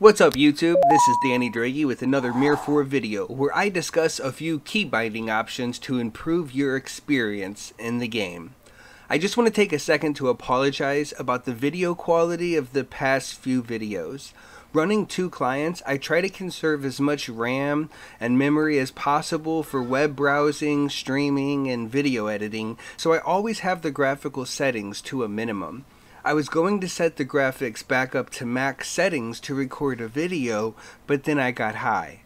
What's up YouTube? This is Danny Droege with another MIR4 video where I discuss a few key binding options to improve your experience in the game. I just want to take a second to apologize about the video quality of the past few videos. Running two clients, I try to conserve as much RAM and memory as possible for web browsing, streaming, and video editing, so I always have the graphical settings to a minimum. I was going to set the graphics back up to max settings to record a video, but then I got high.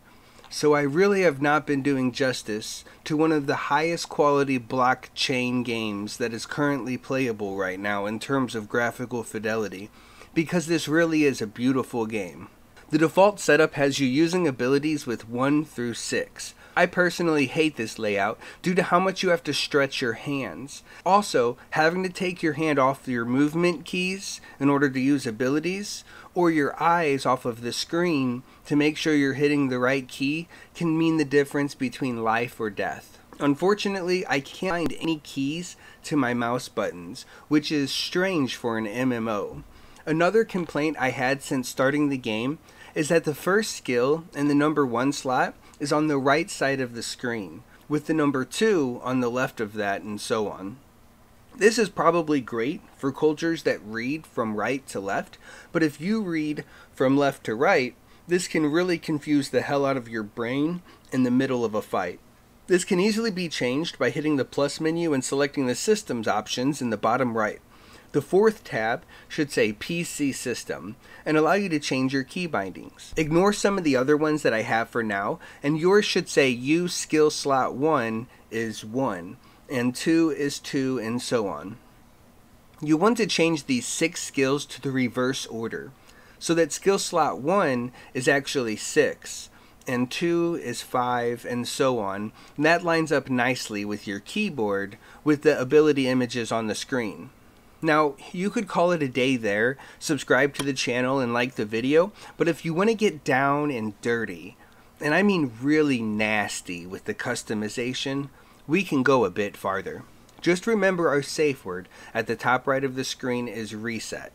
So I really have not been doing justice to one of the highest quality blockchain games that is currently playable right now in terms of graphical fidelity, because this really is a beautiful game. The default setup has you using abilities with 1 through 6, I personally hate this layout due to how much you have to stretch your hands. Also, having to take your hand off your movement keys in order to use abilities, or your eyes off of the screen to make sure you're hitting the right key can mean the difference between life or death. Unfortunately, I can't find any keys to my mouse buttons, which is strange for an MMO. Another complaint I had since starting the game is that the first skill in the number 1 slot is on the right side of the screen, with the number 2 on the left of that, and so on. This is probably great for cultures that read from right to left, but if you read from left to right, this can really confuse the hell out of your brain in the middle of a fight. This can easily be changed by hitting the plus menu and selecting the systems options in the bottom right. The fourth tab should say PC System and allow you to change your key bindings. Ignore some of the other ones that I have for now, and yours should say use skill slot 1 is 1, and 2 is 2, and so on. You want to change these 6 skills to the reverse order, so that skill slot 1 is actually 6, and 2 is 5, and so on. And that lines up nicely with your keyboard with the ability images on the screen. Now, you could call it a day there, subscribe to the channel and like the video, but if you want to get down and dirty, and I mean really nasty with the customization, we can go a bit farther. Just remember our safe word at the top right of the screen is reset.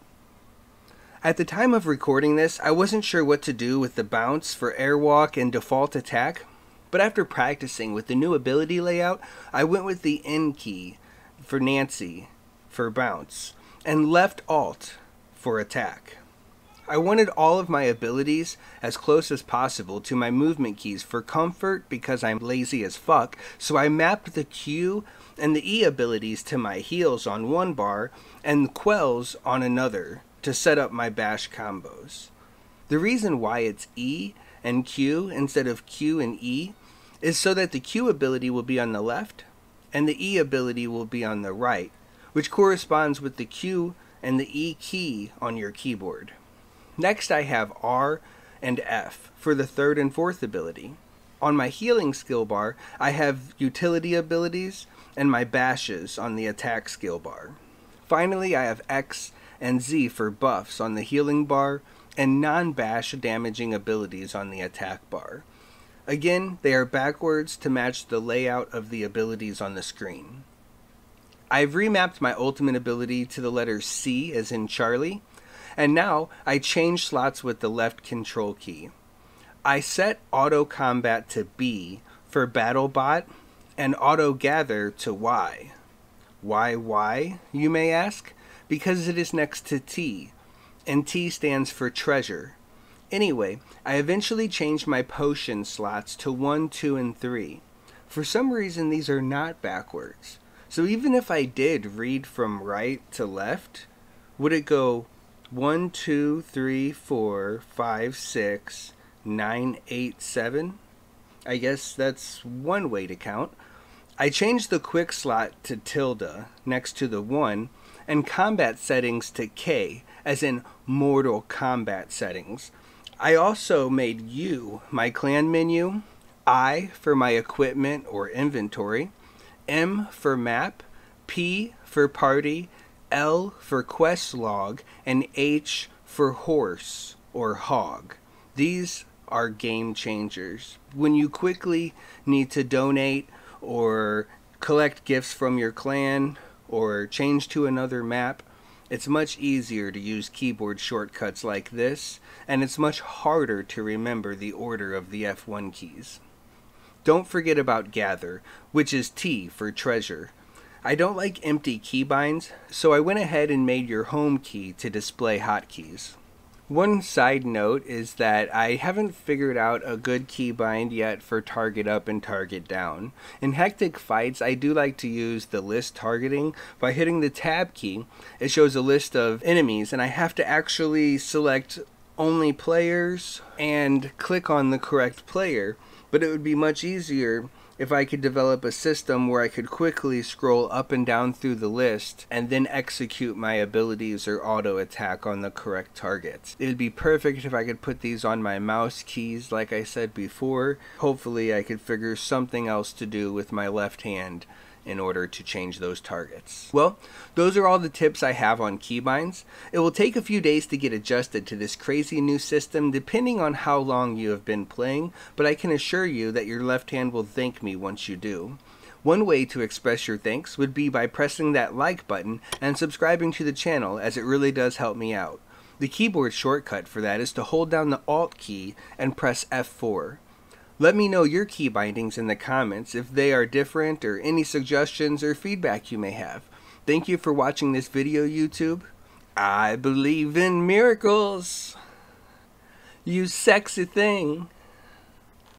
At the time of recording this, I wasn't sure what to do with the bounce for airwalk and default attack, but after practicing with the new ability layout, I went with the N key for Nancy for bounce, and left alt for attack. I wanted all of my abilities as close as possible to my movement keys for comfort because I'm lazy as fuck, so I mapped the Q and the E abilities to my heals on one bar and quells on another to set up my bash combos. The reason why it's E and Q instead of Q and E is so that the Q ability will be on the left and the E ability will be on the right which corresponds with the Q and the E key on your keyboard. Next I have R and F for the third and fourth ability. On my healing skill bar, I have utility abilities and my bashes on the attack skill bar. Finally, I have X and Z for buffs on the healing bar and non-bash damaging abilities on the attack bar. Again, they are backwards to match the layout of the abilities on the screen. I've remapped my ultimate ability to the letter C as in Charlie, and now I change slots with the left control key. I set auto combat to B for BattleBot and auto gather to Y. Why Y, you may ask? Because it is next to T, and T stands for treasure. Anyway, I eventually changed my potion slots to 1, 2, and 3. For some reason, these are not backwards. So even if I did read from right to left, would it go 1, 2, 3, 4, 5, 6, 9, 8, 7? I guess that's one way to count. I changed the quick slot to tilde next to the 1 and combat settings to K, as in Mortal Kombat settings. I also made U my clan menu, I for my equipment or inventory, M for map, P for party, L for quest log, and H for horse or hog. These are game changers. When you quickly need to donate or collect gifts from your clan or change to another map, It's much easier to use keyboard shortcuts like this, and it's much harder to remember the order of the F1 keys. Don't forget about gather, which is T for treasure. I don't like empty keybinds, so I went ahead and made your home key to display hotkeys. One side note is that I haven't figured out a good keybind yet for target up and target down. In hectic fights, I do like to use the list targeting. By hitting the tab key, it shows a list of enemies, and I have to actually select only players and click on the correct player. But it would be much easier if I could develop a system where I could quickly scroll up and down through the list and then execute my abilities or auto attack on the correct targets. It would be perfect if I could put these on my mouse keys like I said before. Hopefully I could figure something else to do with my left hand in order to change those targets. Well, those are all the tips I have on keybinds. It will take a few days to get adjusted to this crazy new system depending on how long you have been playing, but I can assure you that your left hand will thank me once you do. One way to express your thanks would be by pressing that like button and subscribing to the channel as it really does help me out. The keyboard shortcut for that is to hold down the Alt key and press F4. Let me know your key bindings in the comments if they are different or any suggestions or feedback you may have. Thank you for watching this video, YouTube. I believe in miracles. You sexy thing.